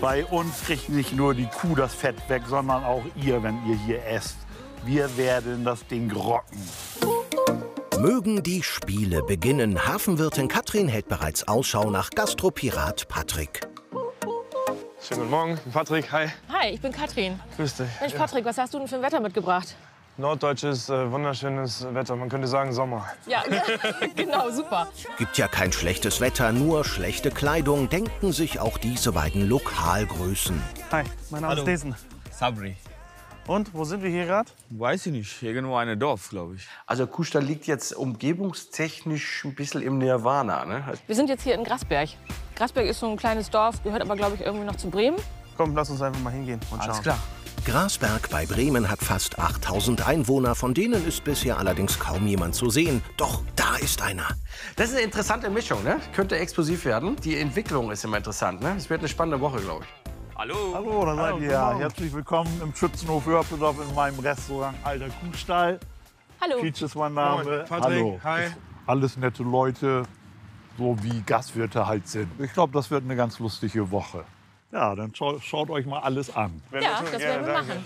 Bei uns kriegt nicht nur die Kuh das Fett weg, sondern auch ihr, wenn ihr hier esst. Wir werden das Ding rocken. Mögen die Spiele beginnen. Hafenwirtin Katrin hält bereits Ausschau nach Gastropirat Patrick. Schönen guten Morgen, Patrick, hi. Hi, ich bin Katrin. Grüß dich. Mensch, Patrick, was hast du denn für ein Wetter mitgebracht? Norddeutsches, äh, wunderschönes Wetter, man könnte sagen Sommer. Ja, genau, super. Gibt ja kein schlechtes Wetter, nur schlechte Kleidung, denken sich auch diese beiden Lokalgrößen. Hi, mein Name Hallo. ist Desen. Sabri. Und, wo sind wir hier gerade? Weiß ich nicht. Irgendwo ein Dorf, glaube ich. Also Kuhstall liegt jetzt umgebungstechnisch ein bisschen im Nirvana. Ne? Wir sind jetzt hier in Grasberg. Grasberg ist so ein kleines Dorf, gehört aber, glaube ich, irgendwie noch zu Bremen. Komm, lass uns einfach mal hingehen und schauen. Alles klar. Grasberg bei Bremen hat fast 8000 Einwohner, von denen ist bisher allerdings kaum jemand zu sehen. Doch da ist einer. Das ist eine interessante Mischung. Ne? Könnte explosiv werden. Die Entwicklung ist immer interessant. Ne? Es wird eine spannende Woche, glaube ich. Hallo. Hallo, da seid Hallo, ihr. Morgen. Herzlich willkommen im Schützenhof Hörpedorf in meinem Restaurant Alter Kuhstall. Hallo. Peach ist mein Name. Moin, Patrick, Hallo. hi. Alles nette Leute, so wie Gastwirte halt sind. Ich glaube, das wird eine ganz lustige Woche. Ja, dann schau, schaut euch mal alles an. Ja, das werden wir machen.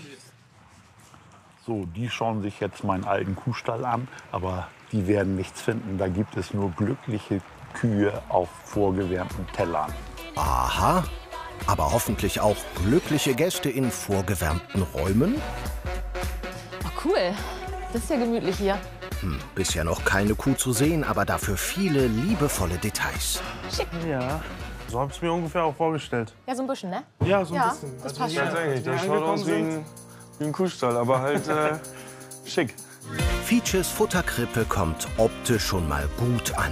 So, die schauen sich jetzt meinen alten Kuhstall an, aber die werden nichts finden. Da gibt es nur glückliche Kühe auf vorgewärmten Tellern. Aha. Aber hoffentlich auch glückliche Gäste in vorgewärmten Räumen? Oh, cool. Das ist ja gemütlich hier. Bisher noch keine Kuh zu sehen, aber dafür viele liebevolle Details. Ja, so habe ich es mir ungefähr auch vorgestellt. Ja, so ein bisschen, ne? Ja, so ein Ja, bisschen. das passt Ganz schon. ehrlich, das schaut aus wie ein, wie ein Kuhstall, aber halt äh, schick. Features Futterkrippe kommt optisch schon mal gut an.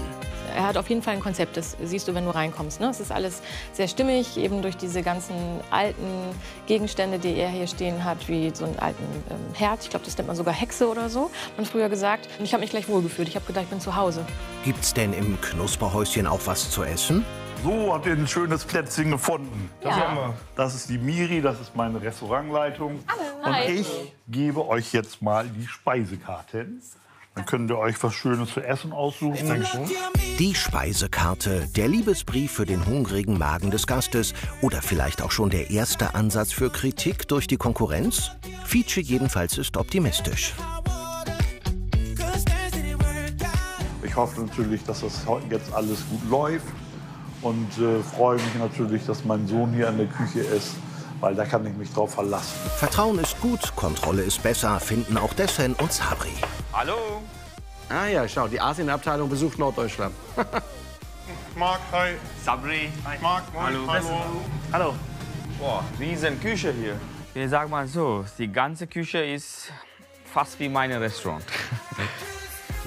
Er hat auf jeden Fall ein Konzept, das siehst du, wenn du reinkommst. Ne? Es ist alles sehr stimmig, eben durch diese ganzen alten Gegenstände, die er hier stehen hat, wie so einen alten ähm, Herd. Ich glaube, das nennt man sogar Hexe oder so, hat man früher gesagt. Und ich habe mich gleich wohlgefühlt. Ich habe gedacht, ich bin zu Hause. Gibt's denn im Knusperhäuschen auch was zu essen? So, habt ihr ein schönes Plätzchen gefunden. Ja. Das ist die Miri, das ist meine Restaurantleitung. Und Hi. ich gebe euch jetzt mal die Speisekarten. Dann könnt ihr euch was Schönes zu essen aussuchen. Die Speisekarte, der Liebesbrief für den hungrigen Magen des Gastes oder vielleicht auch schon der erste Ansatz für Kritik durch die Konkurrenz? Feature jedenfalls ist optimistisch. Ich hoffe natürlich, dass das heute jetzt alles gut läuft. Und äh, freue mich natürlich, dass mein Sohn hier in der Küche ist, weil da kann ich mich drauf verlassen. Vertrauen ist gut, Kontrolle ist besser, finden auch Dessen und Sabri. Hallo. Ah ja, schau, die Asienabteilung besucht Norddeutschland. Marc, hi. Sabri. Marc, moin. Hallo. Hallo. Hallo. Boah, riesen Küche hier. Ich sag mal so, die ganze Küche ist fast wie mein Restaurant.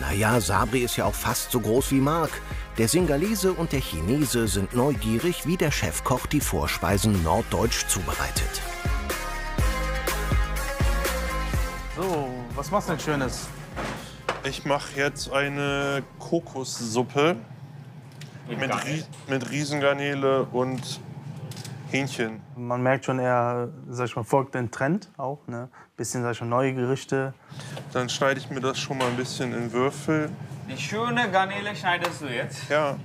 Naja, Sabri ist ja auch fast so groß wie Mark. Der Singalese und der Chinese sind neugierig, wie der Chefkoch die Vorspeisen norddeutsch zubereitet. So, was machst du denn Schönes? Ich mache jetzt eine Kokossuppe mit, Rie mit Riesengarnele und Hähnchen. Man merkt schon, er sag ich mal, folgt den Trend auch. Ne? Bisschen sag ich mal, neue Gerichte. Dann schneide ich mir das schon mal ein bisschen in Würfel. Die schöne Garnele schneidest du jetzt? Ja,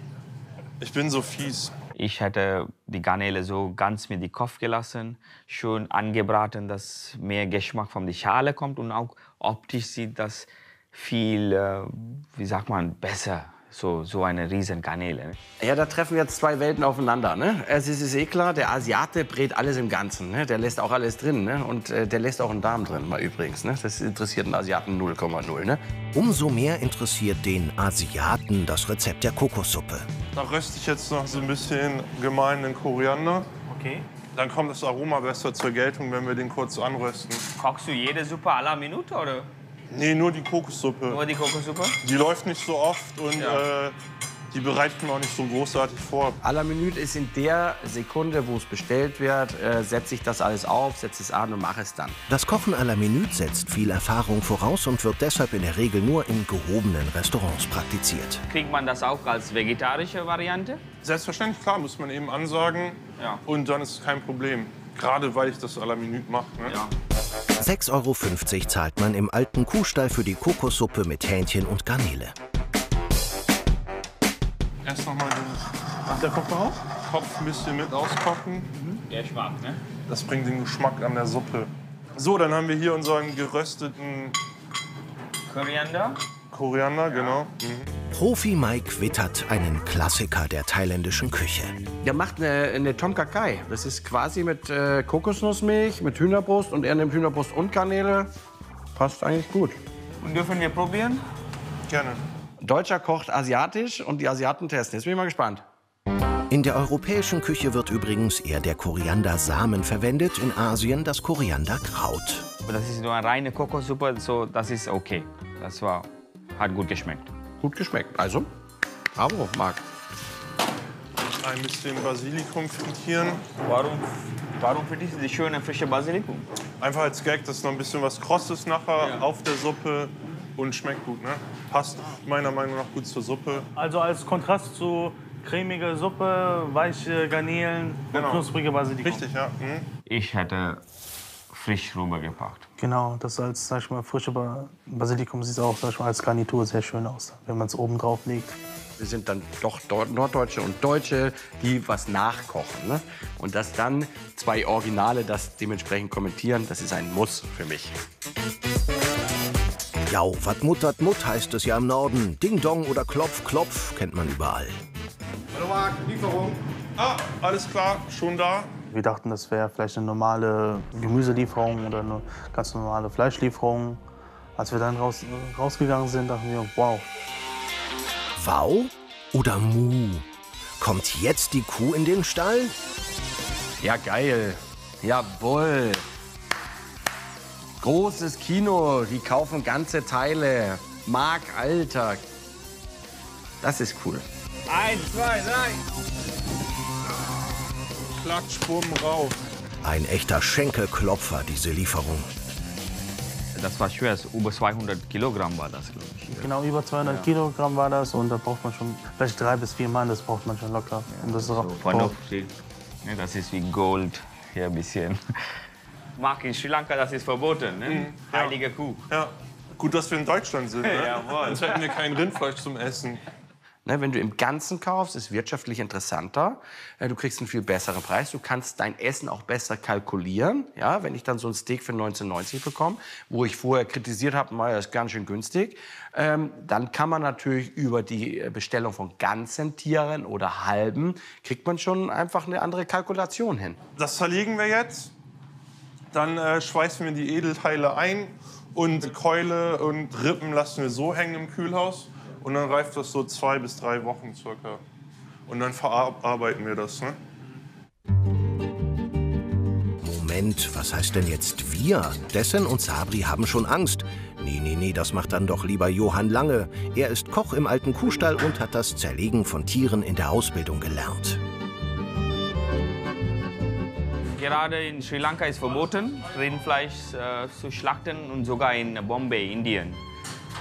ich bin so fies. Ich hätte die Garnele so ganz mit die Kopf gelassen, schön angebraten, dass mehr Geschmack von der Schale kommt und auch optisch sieht das viel, äh, wie sagt man, besser. So, so eine riesen Garnele. Ja, da treffen jetzt zwei Welten aufeinander. Ne? Es ist, ist eh klar, der Asiate brät alles im Ganzen. Ne? Der lässt auch alles drin. Ne? Und äh, der lässt auch einen Darm drin, mal übrigens. Ne? Das interessiert einen Asiaten 0,0. Ne? Umso mehr interessiert den Asiaten das Rezept der Kokossuppe. Da röste ich jetzt noch so ein bisschen gemeinen Koriander. Okay. Dann kommt das Aroma besser zur Geltung, wenn wir den kurz anrösten. Kochst du jede Suppe à la Minute oder Nee, nur die Kokossuppe. nur die Kokossuppe? Die läuft nicht so oft und Ja. äh, die bereitet man auch nicht so großartig vor. À la Minute ist in der Sekunde, wo es bestellt wird, äh, setze ich das alles auf, setze es an und mache es dann. Das Kochen à la Minute setzt viel Erfahrung voraus und wird deshalb in der Regel nur in gehobenen Restaurants praktiziert. Kriegt man das auch als vegetarische Variante? Selbstverständlich, klar, muss man eben ansagen. Ja. Und dann ist es kein Problem. Gerade weil ich das à la Minute mache. Ne? Ja. 6,50 Euro zahlt man im alten Kuhstall für die Kokossuppe mit Hähnchen und Garnele. Erst noch mal den der Koch auch? Kopf ein bisschen mit auskochen. Geschmack, ne? Das bringt den Geschmack an der Suppe. So, dann haben wir hier unseren gerösteten Koriander. Koriander, genau. Mhm. Profi Mike wittert einen Klassiker der thailändischen Küche. Der macht eine, eine Tom Kha Kai. Das ist quasi mit äh, Kokosnussmilch, mit Hühnerbrust und er nimmt Hühnerbrust und Garnele. Passt eigentlich gut. Und dürfen wir probieren? Gerne. Deutscher kocht asiatisch und die Asiaten testen. Jetzt bin ich mal gespannt. In der europäischen Küche wird übrigens eher der Koriandersamen verwendet, in Asien das Korianderkraut. Das ist nur eine reine Kokossuppe, so das ist okay. Das war, hat gut geschmeckt. Gut geschmeckt. Also, bravo, Marc. Ein bisschen Basilikum frittieren. Warum, warum für dich die schöne frische Basilikum? Einfach als Gag, dass noch ein bisschen was Krosses nachher auf der Suppe und schmeckt gut. Ne? Passt meiner Meinung nach gut zur Suppe. Also als Kontrast zu cremige Suppe, weiche Garnelen Genau. und knusprige Basilikum. Richtig, ja. Mhm. Ich hätte frisch rübergepackt. Genau, das als sag ich mal, frische Ba- Basilikum sieht auch sag ich mal, als Garnitur sehr schön aus, wenn man es oben drauf legt. Wir sind dann doch Norddeutsche und Deutsche, die was nachkochen. Ne? Und dass dann zwei Originale das dementsprechend kommentieren, das ist ein Muss für mich. Ja, wat muttert Mutt heißt es ja im Norden. Ding Dong oder Klopf Klopf kennt man überall. Ah, alles klar, schon da. Wir dachten, das wäre vielleicht eine normale Gemüselieferung oder eine ganz normale Fleischlieferung. Als wir dann raus, rausgegangen sind, dachten wir, wow, Wow oder Mu? Kommt jetzt die Kuh in den Stall? Ja, geil. Jawohl. Großes Kino, die kaufen ganze Teile. Mark Alter. Das ist cool. Eins, zwei, drei. Klatsch, bumm, rauf. Ein echter Schenkelklopfer, diese Lieferung. Das war schwer, über 200 Kilogramm war das, glaube ich. genau über 200 Kilogramm war das und da braucht man schon vielleicht drei bis vier Mann, das braucht man schon locker. um das So, ra- vernünftig. Ne, das ist wie Gold hier ein bisschen. Mark, in Sri Lanka, das ist verboten, ne? Heilige Kuh. Ja. Gut, dass wir in Deutschland sind. Ne? Jawohl. Sonst hätten wir kein Rindfleisch zum Essen. Ne, wenn du im Ganzen kaufst, ist wirtschaftlich interessanter. Äh, Du kriegst einen viel besseren Preis. Du kannst dein Essen auch besser kalkulieren. Ja, wenn ich dann so ein Steak für 19,90 bekomme, wo ich vorher kritisiert habe, das ist ganz schön günstig, ähm, dann kann man natürlich über die äh, Bestellung von ganzen Tieren oder halben, kriegt man schon einfach eine andere Kalkulation hin. Das zerlegen wir jetzt. Dann äh, schweißen wir die Edelteile ein und Keule und Rippen lassen wir so hängen im Kühlhaus. Und dann reift das so zwei bis drei Wochen circa. Und dann verarbeiten wir das. Ne? Moment, was heißt denn jetzt wir? Dessen und Sabri haben schon Angst. Nee, nee, nee, das macht dann doch lieber Johann Lange. Er ist Koch im alten Kuhstall und hat das Zerlegen von Tieren in der Ausbildung gelernt. Gerade in Sri Lanka ist verboten, Rindfleisch äh, zu schlachten und sogar in Bombay, Indien.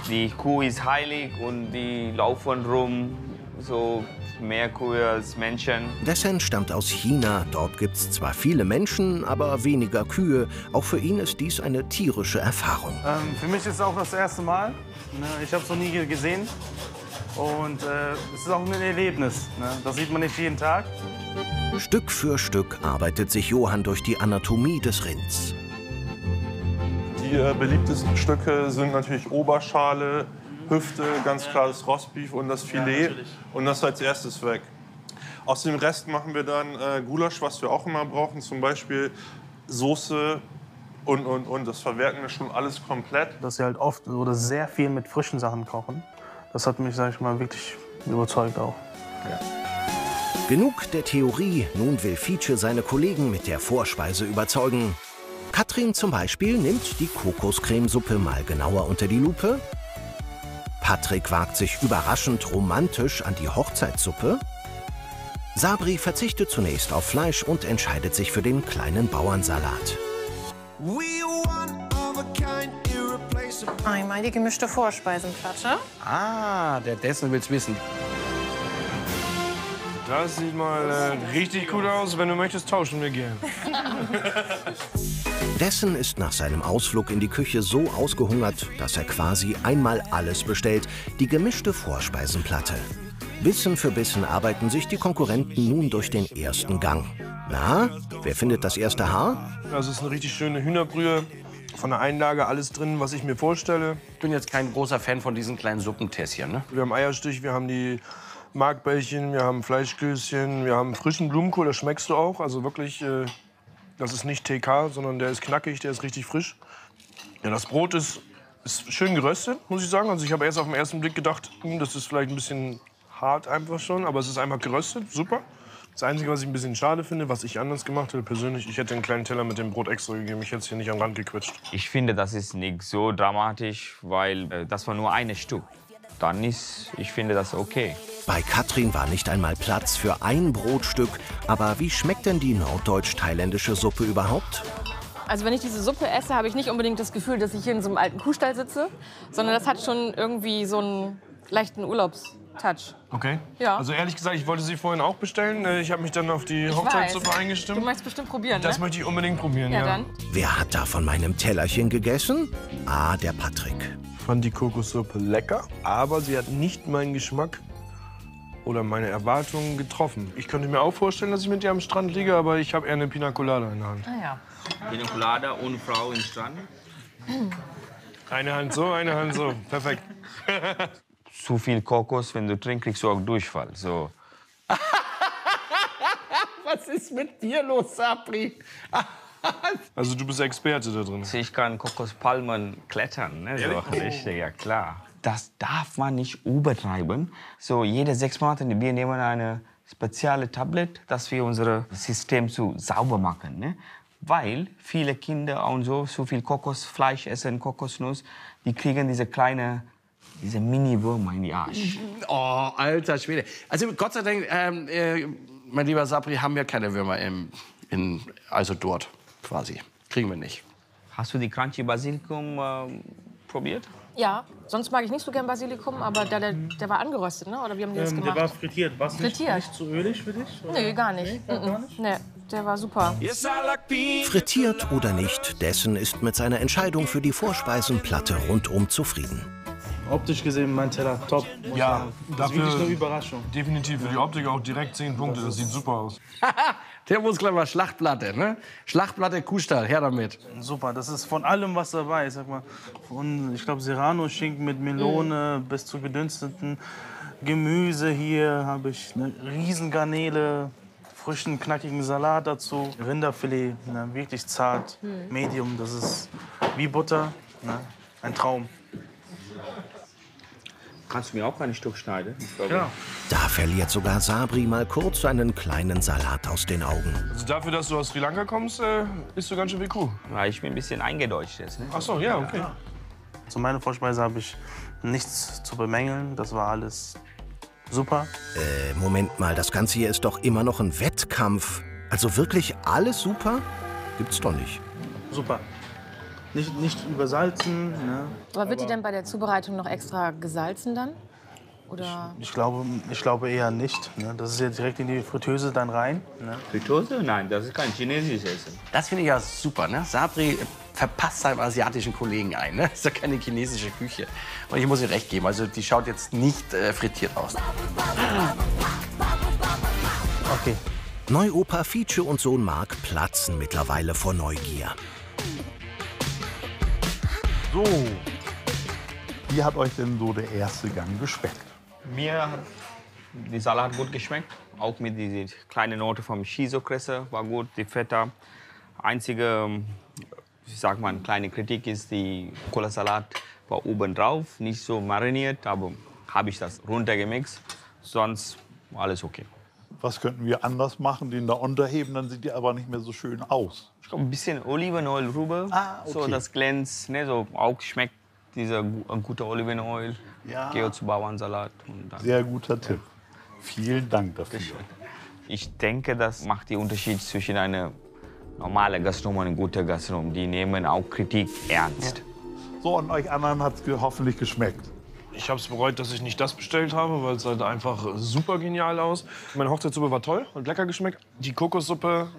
Die Kuh ist heilig und die laufen rum, so mehr Kühe als Menschen. Dessen stammt aus China. Dort gibt's zwar viele Menschen, aber weniger Kühe. Auch für ihn ist dies eine tierische Erfahrung. Ähm, für mich ist es auch das erste Mal. Ne? Ich habe es noch nie ge- gesehen. Und äh, es ist auch ein Erlebnis. Ne? Das sieht man nicht jeden Tag. Stück für Stück arbeitet sich Johann durch die Anatomie des Rinds. Die äh, beliebtesten Stücke sind natürlich Oberschale, Hüfte, ganz klar das Rostbeef und das Filet. und das als erstes weg. Aus dem Rest machen wir dann äh, Gulasch, was wir auch immer brauchen, zum Beispiel Soße und, und, und. Das verwerten wir schon alles komplett. Dass sie halt oft oder sehr viel mit frischen Sachen kochen. Das hat mich, sag ich mal, wirklich überzeugt auch. Genug der Theorie, nun will Fietsche seine Kollegen mit der Vorspeise überzeugen. Katrin zum Beispiel nimmt die Kokoscremesuppe mal genauer unter die Lupe. Patrick wagt sich überraschend romantisch an die Hochzeitssuppe. Sabri verzichtet zunächst auf Fleisch und entscheidet sich für den kleinen Bauernsalat. Einmal die gemischte Vorspeisenplatte. Ah, der Dessen will's wissen. Das sieht mal äh, richtig gut aus. Wenn du möchtest, tauschen wir gern. Dessen ist nach seinem Ausflug in die Küche so ausgehungert, dass er quasi einmal alles bestellt, die gemischte Vorspeisenplatte. Bissen für Bissen arbeiten sich die Konkurrenten nun durch den ersten Gang. Na, wer findet das erste Haar? Das ist eine richtig schöne Hühnerbrühe. Von der Einlage alles drin, was ich mir vorstelle. Ich bin jetzt kein großer Fan von diesen kleinen Suppentässchen. Ne? Wir haben Eierstich, wir haben die Markbällchen, wir haben Fleischklößchen, wir haben frischen Blumenkohl, das schmeckst du auch. Also wirklich, äh, das ist nicht TK, sondern der ist knackig, der ist richtig frisch. Ja, das Brot ist, ist schön geröstet, muss ich sagen. Also ich habe erst auf den ersten Blick gedacht, hm, das ist vielleicht ein bisschen hart einfach schon, aber es ist einfach geröstet, super. Das Einzige, was ich ein bisschen schade finde, was ich anders gemacht hätte persönlich, ich hätte einen kleinen Teller mit dem Brot extra gegeben. Ich hätte es hier nicht am Rand gequetscht. Ich finde, das ist nicht so dramatisch, weil äh, das war nur ein Stück. Dann ist, ich finde das okay. Bei Katrin war nicht einmal Platz für ein Brotstück. Aber wie schmeckt denn die norddeutsch-thailändische Suppe überhaupt? Also wenn ich diese Suppe esse, habe ich nicht unbedingt das Gefühl, dass ich hier in so einem alten Kuhstall sitze, sondern das hat schon irgendwie so einen leichten Urlaubstouch. Okay. Ja. Also ehrlich gesagt, ich wollte sie vorhin auch bestellen. Äh, Ich habe mich dann auf die Hochzeitssuppe eingestimmt. Du möchtest bestimmt probieren, Das ne? möchte ich unbedingt probieren, Ja, ja. dann. Wer hat da von meinem Tellerchen gegessen? Ah, der Patrick. Fand die Kokossuppe lecker, aber sie hat nicht meinen Geschmack oder meine Erwartungen getroffen. Ich könnte mir auch vorstellen, dass ich mit ihr am Strand liege, aber ich habe eher eine Pina Colada in der Hand. Ah, ja. Pina Colada und Frau im Strand. Eine Hand so, eine Hand so. Perfekt. Zu viel Kokos, wenn du trinkst, kriegst du auch Durchfall. So. Was ist mit dir los, Sabri? Also du bist Experte da drin. Ich kann Kokospalmen klettern. Ne? So, richtig, ja klar. Das darf man nicht übertreiben. So, jede sechs Monate wir nehmen eine spezielle Tablet, dass wir unser System zu sauber machen. Ne? Weil viele Kinder und so, so viel Kokosfleisch essen, Kokosnuss, die kriegen diese kleine, diese Mini-Würmer in die Arsch. Oh, alter Schwede. Also Gott sei Dank, ähm, äh, mein lieber Sabri, haben wir keine Würmer im, in, also dort quasi. Kriegen wir nicht. Hast du die Crunchy Basilikum ähm, probiert? Ja, sonst mag ich nicht so gern Basilikum, aber der, der, der war angeröstet, ne? Oder wie haben die das Ähm, gemacht? der war frittiert. War es nicht, Frittiert? nicht zu ölig für dich? oder? Nee, gar nicht. Mhm. Nee, der war super. Frittiert oder nicht, dessen ist mit seiner Entscheidung für die Vorspeisenplatte rundum zufrieden. Optisch gesehen, mein Teller top. Ja, das ist dafür- wirklich eine Überraschung. Definitiv für die Optik auch direkt 10 Punkte. Das sieht super aus. Der muss gleich mal Schlachtplatte, ne? Schlachtplatte Kuhstall, her damit. Super, das ist von allem was dabei. Ich sag mal, von, ich glaube, Serrano-Schinken mit Melone bis zu gedünsteten Gemüse. Hier habe ich eine Riesengarnele, frischen, knackigen Salat dazu. Rinderfilet, ne, wirklich zart, medium. Das ist wie Butter, ne, ein Traum. Kannst du mir auch ein Stück schneiden? Ja. Da verliert sogar Sabri mal kurz einen kleinen Salat aus den Augen. Also dafür, dass du aus Sri Lanka kommst, äh, isst du ganz schön wie Kuh. Ja, ich bin ein bisschen eingedeutscht jetzt. Ne? Ach so, ja, okay. Zu meiner Vorspeise habe ich nichts zu bemängeln. Das war alles super. Äh, Moment mal, das Ganze hier ist doch immer noch ein Wettkampf. Also wirklich alles super? Gibt's doch nicht. Super. Nicht, nicht übersalzen. Ne? Aber wird die denn bei der Zubereitung noch extra gesalzen dann? Oder? Ich glaube, ich glaube eher nicht. Ne? Das ist ja direkt in die Fritteuse dann rein. Ne? Fritteuse? Nein, das ist kein chinesisches Essen. Das finde ich ja super, ne? Sabri verpasst seinem asiatischen Kollegen ein, ne? Ist ja keine chinesische Küche. Und ich muss ihr recht geben, also die schaut jetzt nicht äh, frittiert aus. Okay. Neuopa Fietsche und Sohn Mark platzen mittlerweile vor Neugier. So, wie hat euch denn so der erste Gang geschmeckt? Mir hat die Salat gut geschmeckt. Auch mit dieser kleinen Note vom Shiso-Kresse war gut, die Feta. Einzige, ich sag mal, kleine Kritik ist, die Cola-Salat war oben drauf, nicht so mariniert, aber habe ich das runtergemixt. Sonst war alles okay. Was könnten wir anders machen, den da unterheben, dann sieht die aber nicht mehr so schön aus. Ich glaube, ein bisschen Olivenöl rüber, Ah, so okay. das glänzt, ne, so auch schmeckt dieser gu- ein guter Olivenöl. Ja. Gehe zu Bauernsalat. Sehr guter Tipp. Vielen Dank dafür. Ich denke, das macht den Unterschied zwischen einer normalen Gastronom und einer guten Gastronom. Die nehmen auch Kritik ernst. So, und euch anderen hat es hoffentlich geschmeckt. Ich habe es bereut, dass ich nicht das bestellt habe, weil es sah einfach super genial aus. Meine Hochzeitssuppe war toll, hat lecker geschmeckt. Die Kokossuppe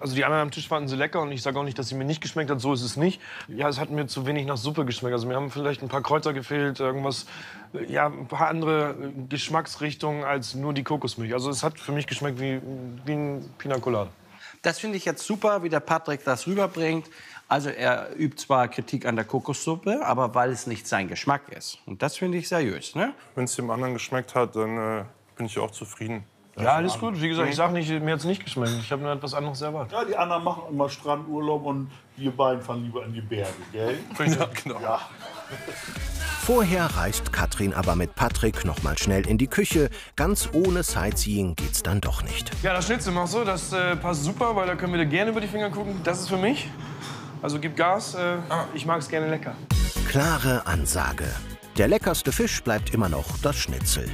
Also die anderen am Tisch fanden sie lecker und ich sage auch nicht, dass sie mir nicht geschmeckt hat. So ist es nicht. Ja, es hat mir zu wenig nach Suppe geschmeckt. Also mir haben vielleicht ein paar Kräuter gefehlt, irgendwas, ja, ein paar andere Geschmacksrichtungen als nur die Kokosmilch. Also es hat für mich geschmeckt wie, wie ein Pina Colada. Das finde ich jetzt super, wie der Patrick das rüberbringt. Also er übt zwar Kritik an der Kokossuppe, aber weil es nicht sein Geschmack ist. Und das finde ich seriös, ne? Wenn es dem anderen geschmeckt hat, dann äh, bin ich auch zufrieden. Ja, alles gut. Wie gesagt, ich sage nicht, mir hat es nicht geschmeckt. Ich habe nur etwas anderes erwartet. Ja, die anderen machen immer Strandurlaub und wir beiden fahren lieber in die Berge, gell? Ja, genau. Ja. Vorher reist Katrin aber mit Patrick noch mal schnell in die Küche. Ganz ohne Sightseeing geht's dann doch nicht. Ja, das Schnitzel machst du, das äh, passt super, weil da können wir dir gerne über die Finger gucken. Das ist für mich. Also gib Gas, äh, ich mag es gerne lecker. Klare Ansage. Der leckerste Fisch bleibt immer noch das Schnitzel.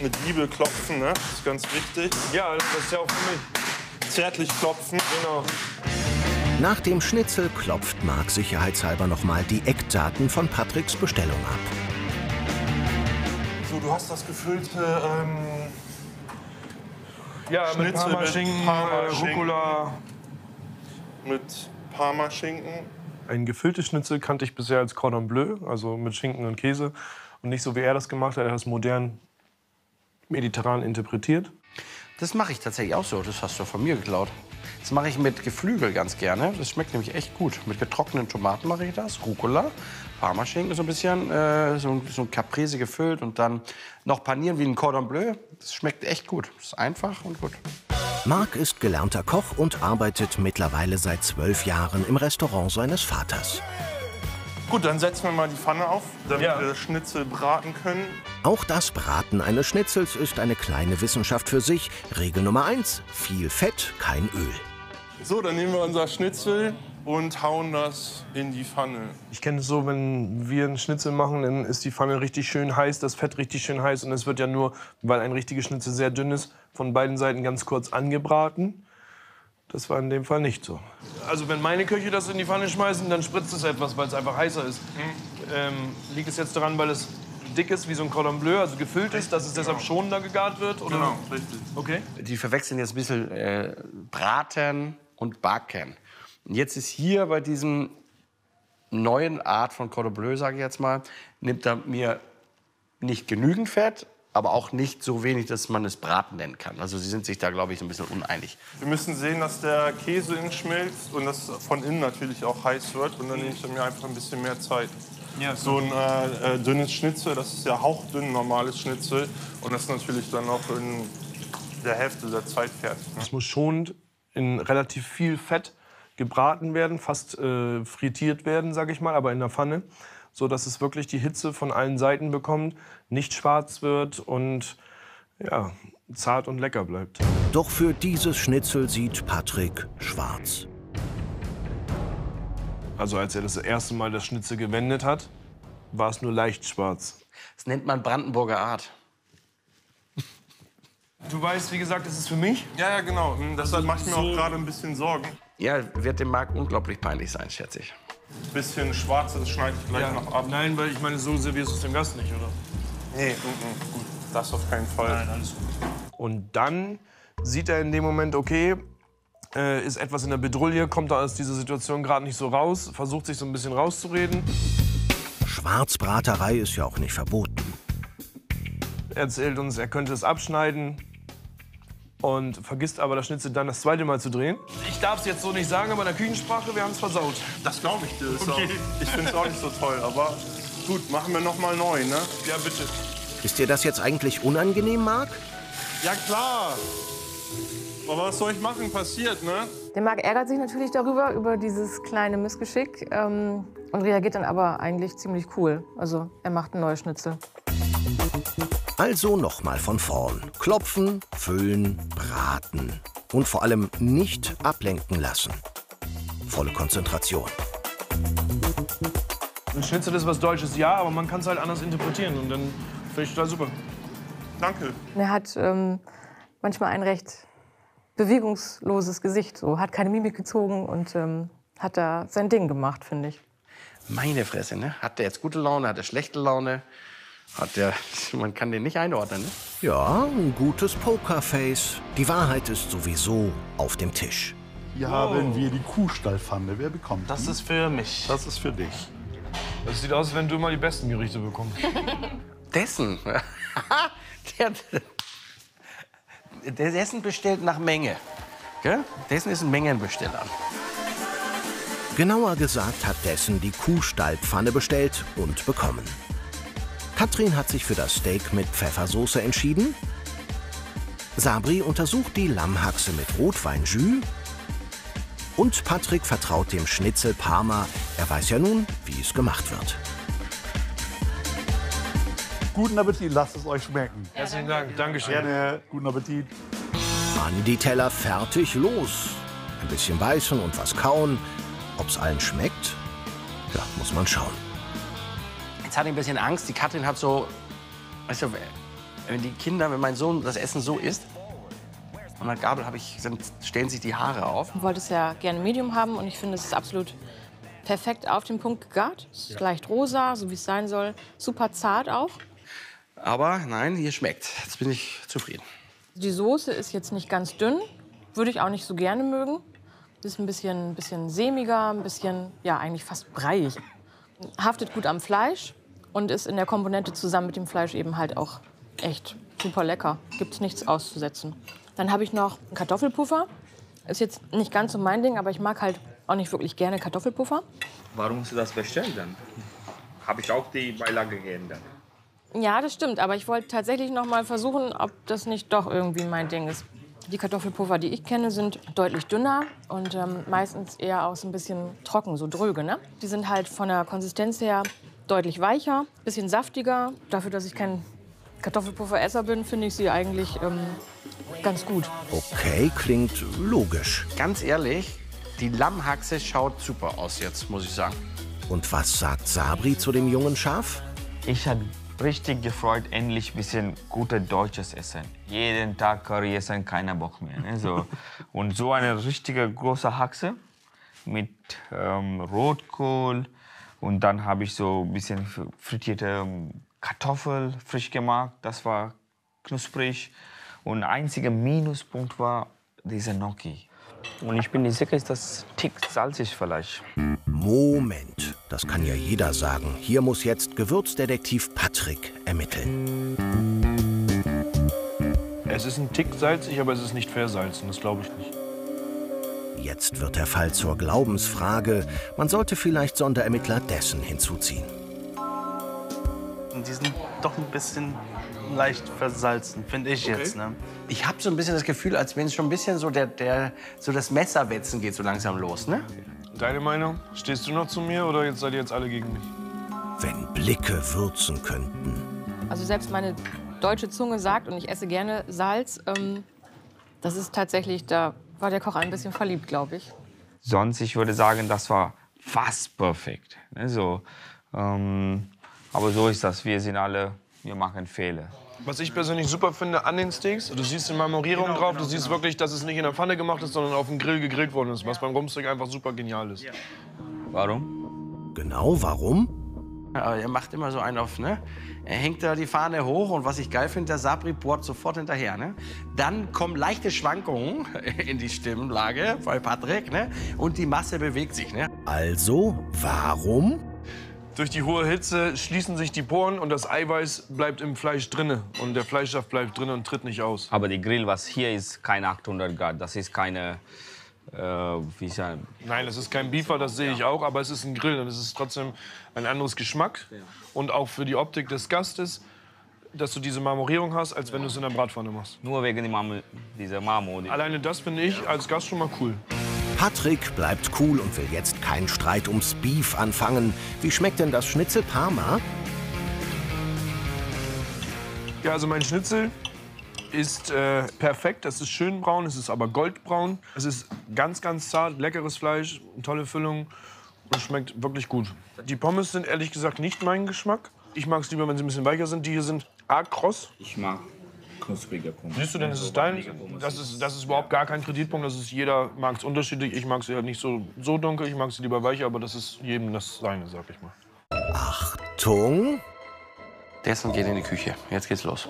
Mit Liebe klopfen, ne? Das ist ganz wichtig. Ja, das ist ja auch für mich. Zärtlich klopfen. Genau. Nach dem Schnitzel klopft Marc sicherheitshalber noch mal die Eckdaten von Patricks Bestellung ab. So, du hast das gefüllte ähm, Ja, mit Schnitzel Parmaschinken, mit äh, Parmaschinken. Rucola. mit Parmaschinken. Ein gefülltes Schnitzel kannte ich bisher als Cordon Bleu, also mit Schinken und Käse. Und nicht so, wie er das gemacht hat. Er hat es modern mediterran interpretiert. Das mache ich tatsächlich auch so. Das hast du von mir geklaut. Das mache ich mit Geflügel ganz gerne. Das schmeckt nämlich echt gut. Mit getrockneten Tomaten mache ich das. Rucola, Parmaschinken so ein bisschen, äh, so, ein- so ein Caprese gefüllt und dann noch panieren wie ein Cordon Bleu. Das schmeckt echt gut. Das ist einfach und gut. Marc ist gelernter Koch und arbeitet mittlerweile seit zwölf Jahren im Restaurant seines Vaters. Gut, dann setzen wir mal die Pfanne auf, damit Ja. wir das Schnitzel braten können. Auch das Braten eines Schnitzels ist eine kleine Wissenschaft für sich. Regel Nummer eins: viel Fett, kein Öl. So, dann nehmen wir unser Schnitzel und hauen das in die Pfanne. Ich kenne es so, wenn wir einen Schnitzel machen, dann ist die Pfanne richtig schön heiß, das Fett richtig schön heiß. Und es wird ja nur, weil ein richtiges Schnitzel sehr dünn ist, von beiden Seiten ganz kurz angebraten. Das war in dem Fall nicht so. Also wenn meine Köche das in die Pfanne schmeißen, dann spritzt es etwas, weil es einfach heißer ist. Ähm, liegt es jetzt daran, weil es dick ist wie so ein Cordon Bleu, also gefüllt ist, dass es deshalb schonender gegart wird? Oder? Genau, richtig. Okay. Die verwechseln jetzt ein bisschen äh, Braten und Backen. Und jetzt ist hier bei diesem neuen Art von Cordon Bleu, sage ich jetzt mal, nimmt er mir nicht genügend Fett, aber auch nicht so wenig, dass man es Braten nennen kann. Also sie sind sich da, glaube ich, ein bisschen uneinig. Wir müssen sehen, dass der Käse innen schmilzt und dass von innen natürlich auch heiß wird. Und dann nehme ich mir einfach ein bisschen mehr Zeit. Ja, So ein äh, äh, dünnes Schnitzel, das ist ja hauchdünn normales Schnitzel. Und das ist natürlich dann auch in der Hälfte der Zeit fertig. Ne? Es muss schonend in relativ viel Fett gebraten werden, fast äh, frittiert werden, sage ich mal, aber in der Pfanne, so dass es wirklich die Hitze von allen Seiten bekommt, nicht schwarz wird und ja, zart und lecker bleibt. Doch für dieses Schnitzel sieht Patrick schwarz. Also als er das erste Mal das Schnitzel gewendet hat, war es nur leicht schwarz. Das nennt man Brandenburger Art. Du weißt, wie gesagt, das ist für mich. Ja, ja, genau. Deshalb mache ich mir auch gerade ein bisschen Sorgen. Ja, wird dem Marc unglaublich peinlich sein, schätze ich. Ein bisschen schwarz, das schneide ich gleich noch ab. Nein, weil ich meine, so servierst du es dem Gast nicht, oder? Nee, mm, mm, gut. Das auf keinen Fall. alles gut. Und dann sieht er in dem Moment, okay, äh, ist etwas in der Bedrulle, kommt da aus dieser Situation gerade nicht so raus, versucht sich so ein bisschen rauszureden. Schwarzbraterei ist ja auch nicht verboten. Er erzählt uns, er könnte es abschneiden und vergisst aber das Schnitzel dann das zweite Mal zu drehen. Ich darf es jetzt so nicht sagen, aber in der Küchensprache, wir haben es versaut. Das glaube ich dir. Okay. auch, ich finde es auch nicht so toll. Aber gut, machen wir noch mal neu, ne? Ja, bitte. Ist dir das jetzt eigentlich unangenehm, Marc? Ja, klar. Aber was soll ich machen? Passiert, ne? Der Marc ärgert sich natürlich darüber, über dieses kleine Missgeschick ähm, und reagiert dann aber eigentlich ziemlich cool. Also er macht ein neues Schnitzel. Also nochmal von vorn. Klopfen, füllen, braten. Und vor allem nicht ablenken lassen. Volle Konzentration. Ein Schnitzel ist was Deutsches, ja, aber man kann es halt anders interpretieren und dann finde ich total super. Danke. Er hat ähm, manchmal ein recht bewegungsloses Gesicht, so hat keine Mimik gezogen und ähm, hat da sein Ding gemacht, finde ich. Meine Fresse, ne? Hat der jetzt gute Laune, hat er schlechte Laune? Hat der, man kann den nicht einordnen, ne? Ja, ein gutes Pokerface. Die Wahrheit ist sowieso auf dem Tisch. Hier haben wir die Kuhstallpfanne. Wer bekommt Das die? ist für mich. Das ist für dich. Das sieht aus, als wenn du mal die besten Gerichte bekommst. Dessen. der, der Dessen bestellt nach Menge. Gell? Dessen ist ein Mengenbesteller. Genauer gesagt hat Dessen die Kuhstallpfanne bestellt und bekommen. Katrin hat sich für das Steak mit Pfeffersoße entschieden. Sabri untersucht die Lammhaxe mit Rotweinjus. Und Patrick vertraut dem Schnitzel Parma. Er weiß ja nun, wie es gemacht wird. Guten Appetit, lasst es euch schmecken. Herzlichen Dank. Dankeschön. Gerne, guten Appetit. An die Teller fertig, los. Ein bisschen beißen und was kauen. Ob's allen schmeckt? Ja, muss man schauen. Jetzt hat ich ein bisschen Angst. Die Katrin hat so, weißt du, wenn die Kinder, wenn mein Sohn das Essen so isst, und mit Gabel habe ich, dann stellen sich die Haare auf. Du wolltest ja gerne Medium haben und ich finde, es ist absolut perfekt auf den Punkt gegart. Es ist leicht rosa, so wie es sein soll. Super zart auch. Aber nein, hier schmeckt. Jetzt bin ich zufrieden. Die Soße ist jetzt nicht ganz dünn, würde ich auch nicht so gerne mögen. Ist ein bisschen, bisschen sämiger, ein bisschen, ja, eigentlich fast breiig. Haftet gut am Fleisch und ist in der Komponente zusammen mit dem Fleisch eben halt auch echt super lecker. Gibt's nichts auszusetzen. Dann habe ich noch einen Kartoffelpuffer. Ist jetzt nicht ganz so mein Ding, aber ich mag halt auch nicht wirklich gerne Kartoffelpuffer. Warum hast du das bestellt dann? Habe ich auch die Beilage geändert. Ja, das stimmt. Aber ich wollte tatsächlich noch mal versuchen, ob das nicht doch irgendwie mein Ding ist. Die Kartoffelpuffer, die ich kenne, sind deutlich dünner und ähm, meistens eher auch so ein bisschen trocken, so dröge. Ne? Die sind halt von der Konsistenz her deutlich weicher, bisschen saftiger. Dafür, dass ich kein Kartoffelpufferesser bin, finde ich sie eigentlich ähm, ganz gut. Okay, klingt logisch. Ganz ehrlich, die Lammhaxe schaut super aus jetzt, muss ich sagen. Und was sagt Sabri zu dem jungen Schaf? Ich habe richtig gefreut, endlich ein bisschen gutes deutsches Essen. Jeden Tag Curry essen, keiner Bock mehr. Ne? So. Und so eine richtige große Haxe mit ähm, Rotkohl. Und dann habe ich so ein bisschen frittierte ähm, Kartoffel frisch gemacht. Das war knusprig. Und einziger Minuspunkt war dieser Gnocchi. Und ich bin nicht sicher, ist das tick salzig vielleicht. Moment, das kann ja jeder sagen. Hier muss jetzt Gewürzdetektiv Patrick ermitteln. Es ist ein Tick salzig, aber es ist nicht versalzen. Das glaube ich nicht. Jetzt wird der Fall zur Glaubensfrage. Man sollte vielleicht Sonderermittler dessen hinzuziehen. Und die sind doch ein bisschen leicht versalzen, finde ich jetzt. Ne? Ich habe so ein bisschen das Gefühl, als wenn es schon ein bisschen so, der, der, so das Messerwetzen geht so langsam los, ne? Deine Meinung? Stehst du noch zu mir oder jetzt seid ihr jetzt alle gegen mich? Wenn Blicke würzen könnten. Also selbst meine deutsche Zunge sagt, und ich esse gerne Salz, ähm, das ist tatsächlich, da war der Koch ein bisschen verliebt, glaube ich. Sonst, ich würde sagen, das war fast perfekt. Ne? So, ähm, aber so ist das. Wir sind alle, wir machen Fehler. Was ich persönlich super finde an den Steaks, du siehst die Marmorierung drauf, du siehst wirklich, dass es nicht in der Pfanne gemacht ist, sondern auf dem Grill gegrillt worden ist, was beim Rumsteak einfach super genial ist. Warum? Genau, warum? Aber er macht immer so einen auf, ne? Er hängt da die Fahne hoch und was ich geil finde, der Sabri bohrt sofort hinterher, ne? Dann kommen leichte Schwankungen in die Stimmlage bei Patrick, ne? Und die Masse bewegt sich, ne? Also, warum? Durch die hohe Hitze schließen sich die Poren und das Eiweiß bleibt im Fleisch drinne und der Fleischsaft bleibt drin und tritt nicht aus. Aber die Grill, was hier ist, keine 800 Grad. Das ist keine, äh, wie ich sagen, Nein, das ist kein Beefer, das sehe ich auch, aber es ist ein Grill und es ist trotzdem ein anderes Geschmack und auch für die Optik des Gastes, dass du diese Marmorierung hast, als wenn du es in der Bratpfanne machst. nur wegen die Marmor, dieser Marmor. Die Alleine das finde ich als Gast schon mal cool. Patrick bleibt cool und will jetzt keinen Streit ums Beef anfangen. Wie schmeckt denn das Schnitzel Parma? Ja, also mein Schnitzel ist äh, perfekt. Das ist schön braun, es ist aber goldbraun. Es ist ganz, ganz zart, leckeres Fleisch, tolle Füllung und schmeckt wirklich gut. Die Pommes sind ehrlich gesagt nicht mein Geschmack. Ich mag es lieber, wenn sie ein bisschen weicher sind. Die hier sind arg kross. ich mag knusprige Pommes. Siehst du denn, das ist dein, das ist, das ist überhaupt gar kein Kreditpunkt. Das ist jeder mag es unterschiedlich. Ich mag sie halt nicht so, so dunkel, ich mag sie lieber weicher, aber das ist jedem das seine, sag ich mal. Achtung! Dessen geht in die Küche. Jetzt geht's los.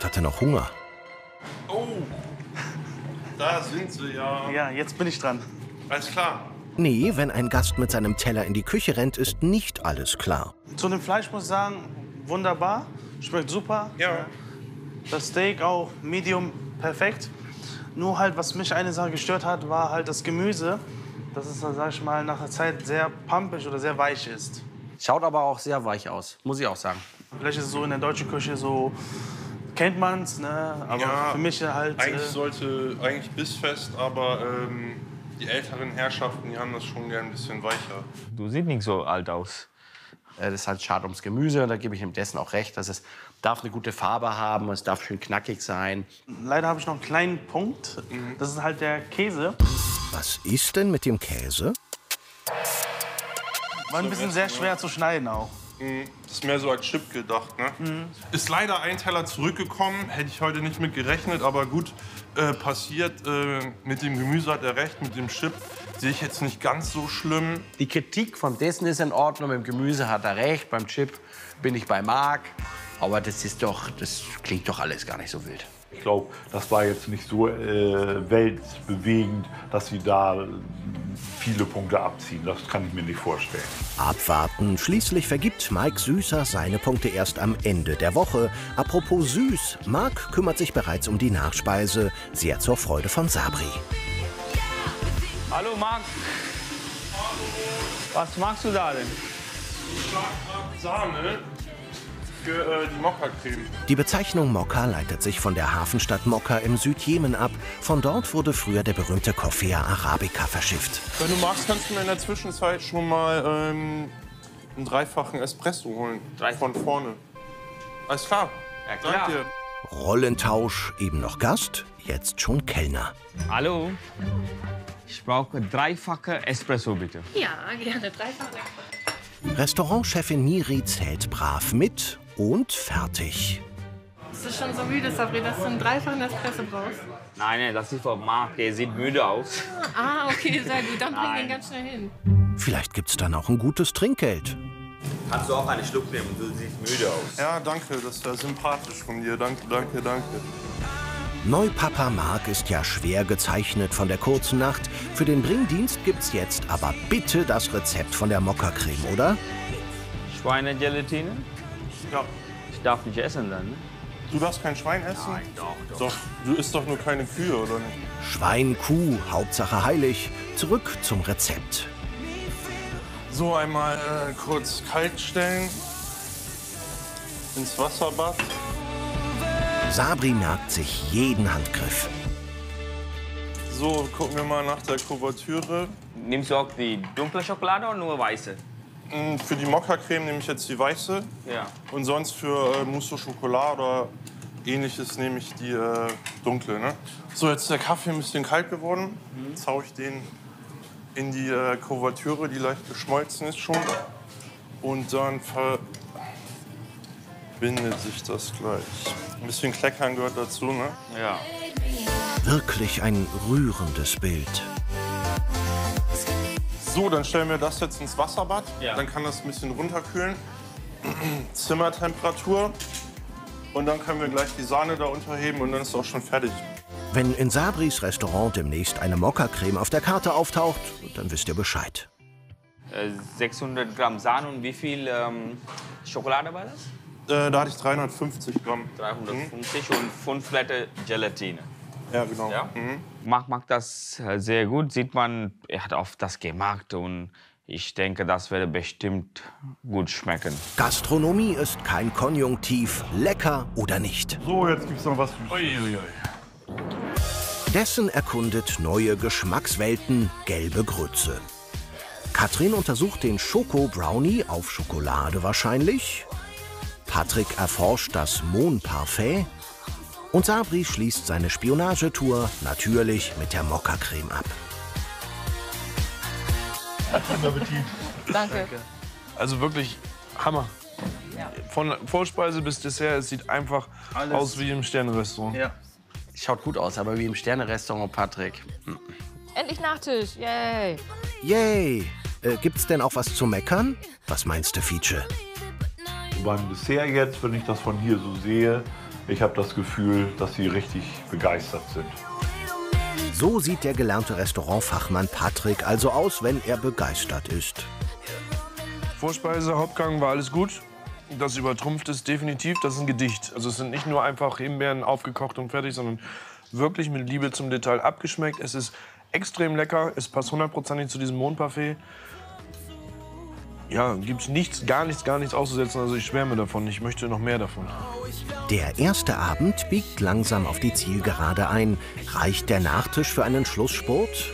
Vielleicht hat er noch Hunger. Oh, da sind sie ja. Ja, jetzt bin ich dran. Alles klar. Nee, wenn ein Gast mit seinem Teller in die Küche rennt, ist nicht alles klar. Zu dem Fleisch muss ich sagen, wunderbar. Schmeckt super. Ja. Das Steak auch medium perfekt. Nur halt, was mich eine Sache gestört hat, war halt das Gemüse. Dass es, dann, sag ich mal, nach der Zeit sehr pumpig oder sehr weich ist. Schaut aber auch sehr weich aus, muss ich auch sagen. Vielleicht ist es so in der deutschen Küche so, kennt man's, ne? Aber Ja, für mich halt. Eigentlich äh, sollte eigentlich bissfest, aber ähm, die älteren Herrschaften, die haben das schon gern ein bisschen weicher. Du siehst nicht so alt aus. Äh, Das ist halt schade ums Gemüse und da gebe ich ihm dessen auch recht. Dass es darf eine gute Farbe haben, es darf schön knackig sein. Leider habe ich noch einen kleinen Punkt. Das ist halt der Käse. Was ist denn mit dem Käse? War ein bisschen sehr schwer zu schneiden auch. Das ist mehr so als Chip gedacht, ne? Ist leider ein Teller zurückgekommen, hätte ich heute nicht mit gerechnet, aber gut, äh, passiert. Äh, mit dem Gemüse hat er recht, mit dem Chip sehe ich jetzt nicht ganz so schlimm. Die Kritik von dessen ist in Ordnung, beim Gemüse hat er recht, beim Chip bin ich bei Marc. Aber das ist doch, das klingt doch alles gar nicht so wild. Ich glaube, das war jetzt nicht so äh, weltbewegend, dass sie da viele Punkte abziehen. Das kann ich mir nicht vorstellen. Abwarten. Schließlich vergibt Mike Süßer seine Punkte erst am Ende der Woche. Apropos süß, Marc kümmert sich bereits um die Nachspeise, sehr zur Freude von Sabri. Hallo Marc. Was magst du da denn? Sahne für äh, die Mokka-Creme. Die Bezeichnung Mokka leitet sich von der Hafenstadt Mokka im Südjemen ab. Von dort wurde früher der berühmte Coffea Arabica verschifft. Wenn du magst, kannst du mir in der Zwischenzeit schon mal ähm, einen dreifachen Espresso holen. Drei- Von vorne. Alles klar. Ja, klar. Danke dir. Rollentausch, eben noch Gast, jetzt schon Kellner. Hallo. Ich brauche dreifache Espresso, bitte. Ja, gerne. Dreifach. Restaurantchefin Miri zählt brav mit und fertig. Bist du schon so müde, Sabri, dass du einen dreifachen Espresso brauchst? Nein, nein, das ist von Marc. Er sieht müde aus. Ah, okay, sehr gut. Dann bring den ganz schnell hin. Vielleicht gibt's dann auch ein gutes Trinkgeld. Kannst du auch einen Schluck nehmen? Du siehst müde aus. Ja, danke. Das ist ja sympathisch von dir. Danke, danke, danke. Neupapa Mark ist ja schwer gezeichnet von der kurzen Nacht. Für den Bringdienst gibt's jetzt aber bitte das Rezept von der Mokka-Creme, oder? Schweinegelatine? Ja. Ich darf nicht essen dann, ne? Du darfst kein Schwein essen? Nein, doch, doch. Doch, du isst doch nur keine Kühe, oder nicht? Schwein, Kuh, Hauptsache heilig. Zurück zum Rezept. So, einmal äh, kurz kalt stellen. Ins Wasserbad. Sabri merkt sich jeden Handgriff. So, gucken wir mal nach der Kuvertüre. Nimmst du auch die dunkle Schokolade oder nur weiße? Mm, Für die Mokka-Creme nehme ich jetzt die weiße. Ja. Und sonst für äh, Mousse au Chocolat oder ähnliches nehme ich die äh, dunkle. Ne? So, jetzt ist der Kaffee ein bisschen kalt geworden. Jetzt haue ich den in die äh, Kuvertüre, die leicht geschmolzen ist schon. Und dann verbindet sich das gleich. Ein bisschen Kleckern gehört dazu, ne? Ja. Wirklich ein rührendes Bild. So, dann stellen wir das jetzt ins Wasserbad. Ja. Dann kann das ein bisschen runterkühlen. Zimmertemperatur. Und dann können wir gleich die Sahne da unterheben und dann ist es auch schon fertig. Wenn in Sabris Restaurant demnächst eine Mokka-Creme auf der Karte auftaucht, dann wisst ihr Bescheid. Äh, 600 Gramm Sahne und wie viel ähm, Schokolade war das? Äh, da hatte ich 350 Gramm. 350 und 5 Blätter Gelatine. Ja, genau. Ja? Mhm. Marc macht das äh, sehr gut. Sieht man, er hat oft das gemacht und ich denke, das werde bestimmt gut schmecken. Gastronomie ist kein Konjunktiv, lecker oder nicht. So, jetzt gibt's noch was. Dessen erkundet neue Geschmackswelten, gelbe Grütze. Katrin untersucht den Schoko-Brownie auf Schokolade wahrscheinlich. Patrick erforscht das Mohn-Parfait. Und Sabri schließt seine Spionagetour natürlich mit der Mokka-Creme ab. Danke. Also wirklich Hammer. Von Vorspeise bis Dessert, es sieht einfach Alles. aus wie im Sternenrestaurant. Ja. Schaut gut aus, aber wie im Sterne-Restaurant, Patrick. Endlich Nachtisch. Yay. Yay! Äh, gibt's denn auch was zu meckern? Was meinst du, Fietsche? beim Dessert jetzt, wenn ich das von hier so sehe, ich habe das Gefühl, dass sie richtig begeistert sind. So sieht der gelernte Restaurantfachmann Patrick also aus, wenn er begeistert ist. Vorspeise, Hauptgang war alles gut. Das übertrumpft es definitiv. Das ist ein Gedicht. Also es sind nicht nur einfach Himbeeren aufgekocht und fertig, sondern wirklich mit Liebe zum Detail abgeschmeckt. Es ist extrem lecker. Es passt hundertprozentig zu diesem Mondparfait. Ja, gibt nichts, gar nichts, gar nichts auszusetzen. Also ich schwärme davon. Ich möchte noch mehr davon. Der erste Abend biegt langsam auf die Zielgerade ein. Reicht der Nachtisch für einen Schlussspurt?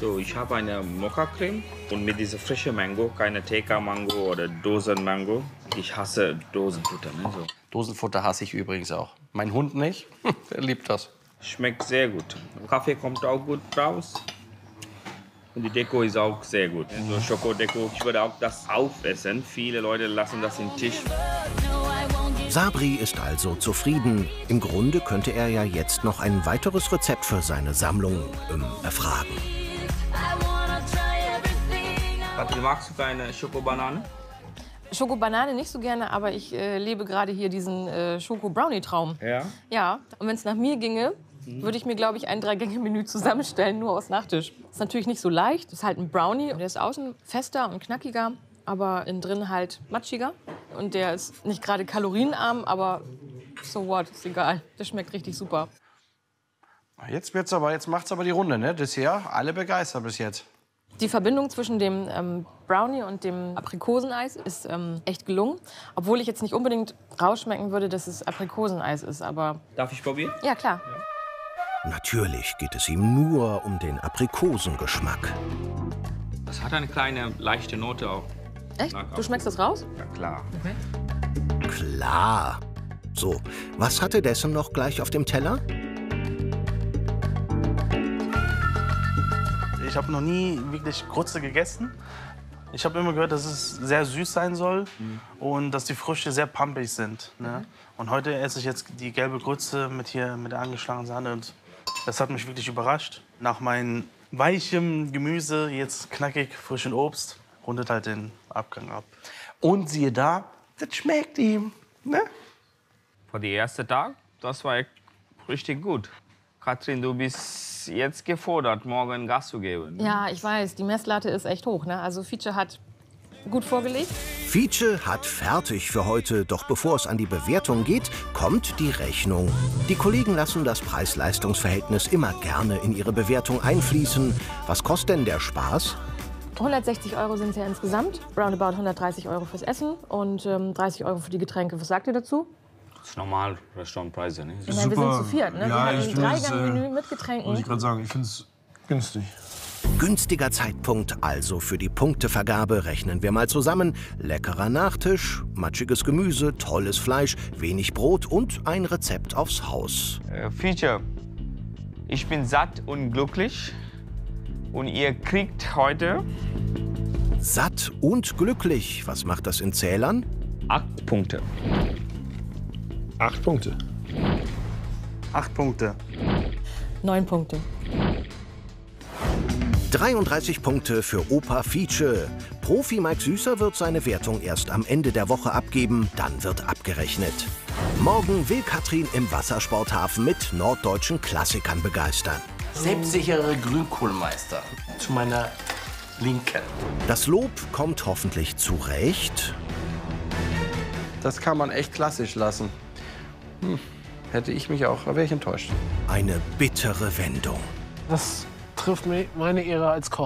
So, ich habe eine Mokka-Creme und mit dieser frischen Mango, keine TK-Mango oder Dosen-Mango. Ich hasse Dosenfutter. Ne? So. Dosenfutter hasse ich übrigens auch. Mein Hund nicht. Der liebt das. Schmeckt sehr gut. Kaffee kommt auch gut raus. Und die Deko ist auch sehr gut. So Schokodeko. Ich würde auch das aufessen. Viele Leute lassen das im Tisch. Sabri ist also zufrieden. Im Grunde könnte er ja jetzt noch ein weiteres Rezept für seine Sammlung ähm, erfragen. Patrick, magst du keine Schokobanane? Schokobanane nicht so gerne, aber ich äh, lebe gerade hier diesen äh, Schoko-Brownie-Traum. Ja. Ja, und wenn es nach mir ginge, würde ich mir, glaube ich, ein Drei-Gänge-Menü zusammenstellen, nur aus Nachtisch. Ist natürlich nicht so leicht. Ist halt ein Brownie. Der ist außen fester und knackiger, aber innen drin halt matschiger. Und der ist nicht gerade kalorienarm, aber so what, ist egal. Der schmeckt richtig super. Jetzt wird's aber, jetzt macht's aber die Runde, ne? Dessert, alle begeistert bis jetzt. Die Verbindung zwischen dem ähm, Brownie und dem Aprikoseneis ist ähm, echt gelungen. Obwohl ich jetzt nicht unbedingt rausschmecken würde, dass es Aprikoseneis ist. Aber Darf ich probieren? ja, klar. Natürlich geht es ihm nur um den Aprikosengeschmack. Das hat eine kleine leichte Note auch. Echt? Du schmeckst das raus? Ja, klar. Klar. So, was hatte dessen noch gleich auf dem Teller? Ich habe noch nie wirklich Grütze gegessen. Ich habe immer gehört, dass es sehr süß sein soll und dass die Früchte sehr pumpig sind. Ne? Und heute esse ich jetzt die gelbe Grütze mit, hier, mit der angeschlagenen Sahne. Und das hat mich wirklich überrascht. Nach meinem weichem Gemüse, jetzt knackig, frischen Obst, rundet halt den Abgang ab. Und siehe da, das schmeckt ihm. Ne? Für den ersten Tag, das war echt richtig gut. Katrin, du bist jetzt gefordert, morgen Gas zu geben. Ja, ich weiß, die Messlatte ist echt hoch. Ne? Also Feature hat gut vorgelegt. Fietsche hat fertig für heute, doch bevor es an die Bewertung geht, kommt die Rechnung. Die Kollegen lassen das Preis-Leistungs-Verhältnis immer gerne in ihre Bewertung einfließen. Was kostet denn der Spaß? 160 Euro sind es ja insgesamt. Roundabout 130 Euro fürs Essen und ähm, 30 Euro für die Getränke. Was sagt ihr dazu? Das ist normal Restaurantpreise. Ne? Ich meine, wir sind zu viert. Ne? wir Ja, haben ich ein Dreigang-Menü äh, mit Getränken. Muss ich gerade sagen, ich finde es günstig. Günstiger Zeitpunkt also für die Punktevergabe. Rechnen wir mal zusammen. Leckerer Nachtisch, matschiges Gemüse, tolles Fleisch, wenig Brot und ein Rezept aufs Haus. Äh, Feature. Ich bin satt und glücklich. Und ihr kriegt heute Satt und glücklich. Was macht das in Zählern? acht Punkte. Acht Punkte. Acht Punkte. Neun Punkte. 33 Punkte für Opa Fietsche. Profi Mike Süßer wird seine Wertung erst am Ende der Woche abgeben, dann wird abgerechnet. Morgen will Katrin im Wassersporthafen mit norddeutschen Klassikern begeistern. Selbstsichere Grünkohlmeister. Zu meiner Linken. Das Lob kommt hoffentlich zurecht. Das kann man echt klassisch lassen. Hm. Hätte ich mich auch, da wäre ich enttäuscht. Eine bittere Wendung. Das trifft meine Ehre als Koch.